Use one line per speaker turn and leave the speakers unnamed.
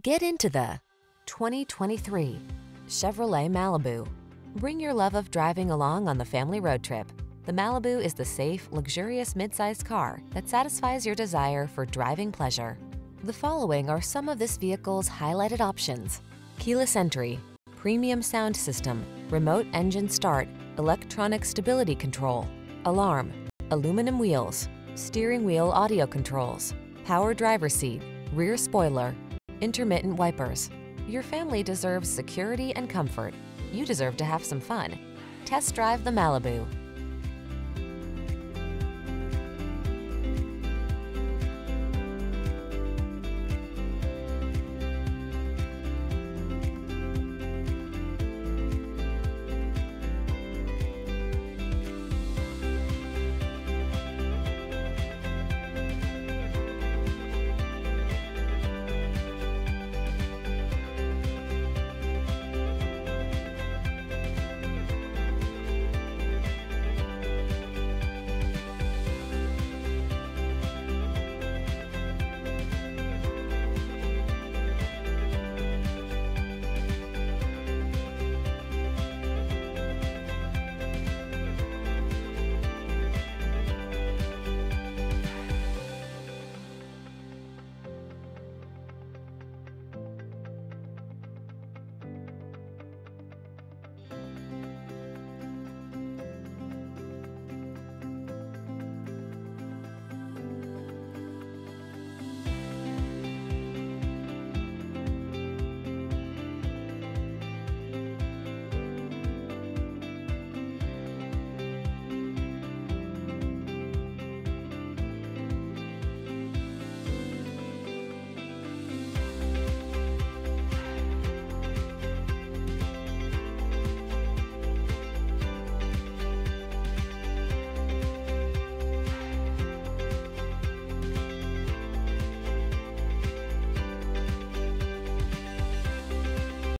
Get into the 2023 Chevrolet Malibu. Bring your love of driving along on the family road trip. The Malibu is the safe, luxurious midsize car that satisfies your desire for driving pleasure. The following are some of this vehicle's highlighted options. Keyless entry, premium sound system, remote engine start, electronic stability control, alarm, aluminum wheels, steering wheel audio controls, power driver seat, rear spoiler, intermittent wipers. Your family deserves security and comfort. You deserve to have some fun. Test drive the Malibu.